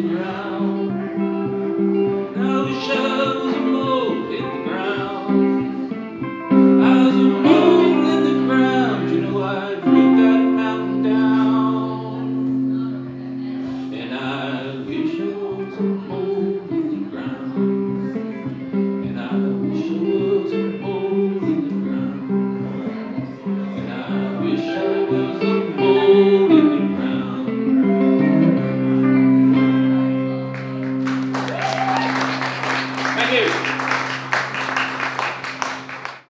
Mundial.